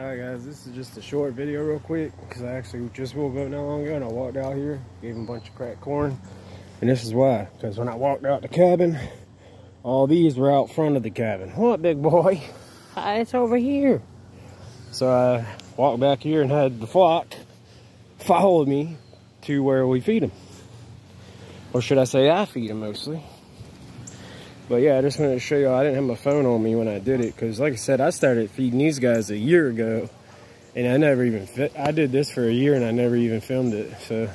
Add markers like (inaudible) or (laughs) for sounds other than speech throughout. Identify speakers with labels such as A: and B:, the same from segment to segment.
A: Alright guys, this is just a short video real quick because I actually just woke up not long ago and I walked out here, gave him a bunch of cracked corn. And this is why, because when I walked out the cabin, all these were out front of the cabin. What, big boy? It's over here. So I walked back here and had the flock follow me to where we feed them. Or should I say I feed them mostly. But yeah, I just wanted to show y'all, I didn't have my phone on me when I did it because like I said, I started feeding these guys a year ago and I never even. I did this for a year and I never even filmed it. So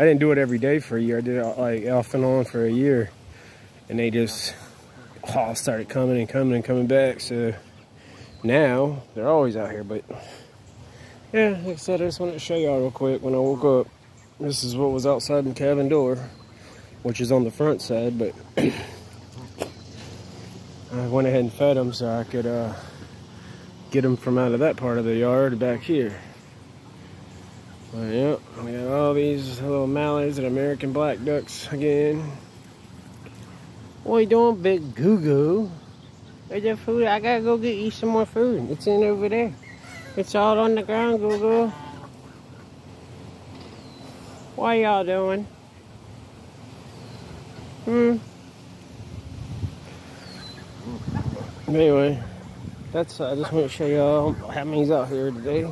A: I didn't do it every day for a year. I did it uh, like off and on for a year and they just all started coming and coming and coming back. So now they're always out here. But yeah, like I said, I just wanted to show y'all real quick when I woke up. This is what was outside the cabin door, which is on the front side, but (clears throat) I went ahead and fed them so I could uh, get them from out of that part of the yard back here. But yep, we got all these little mallards and American black ducks again. What you doing, big goo-goo? Where's your food? I gotta go get you some more food. It's in over there. It's all on the ground, goo-goo. What y'all doing? Hmm? Anyway, that's I just want to show y'all how many's out here today.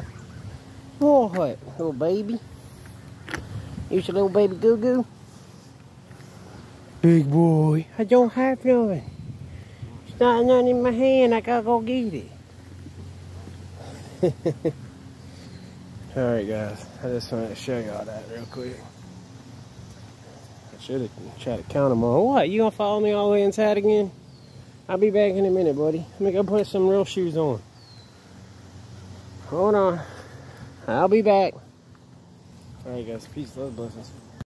A: Oh, what? Little baby? You your little baby goo goo? Big boy. I don't have none. It's not none in my hand. I gotta go get it. (laughs) Alright, guys. I just wanted to show y'all that real quick. I should have tried to count them all. What? You gonna follow me all the way inside again? I'll be back in a minute, buddy. Let me go put some real shoes on. Hold on. I'll be back. All right, guys. Peace, love, blessings.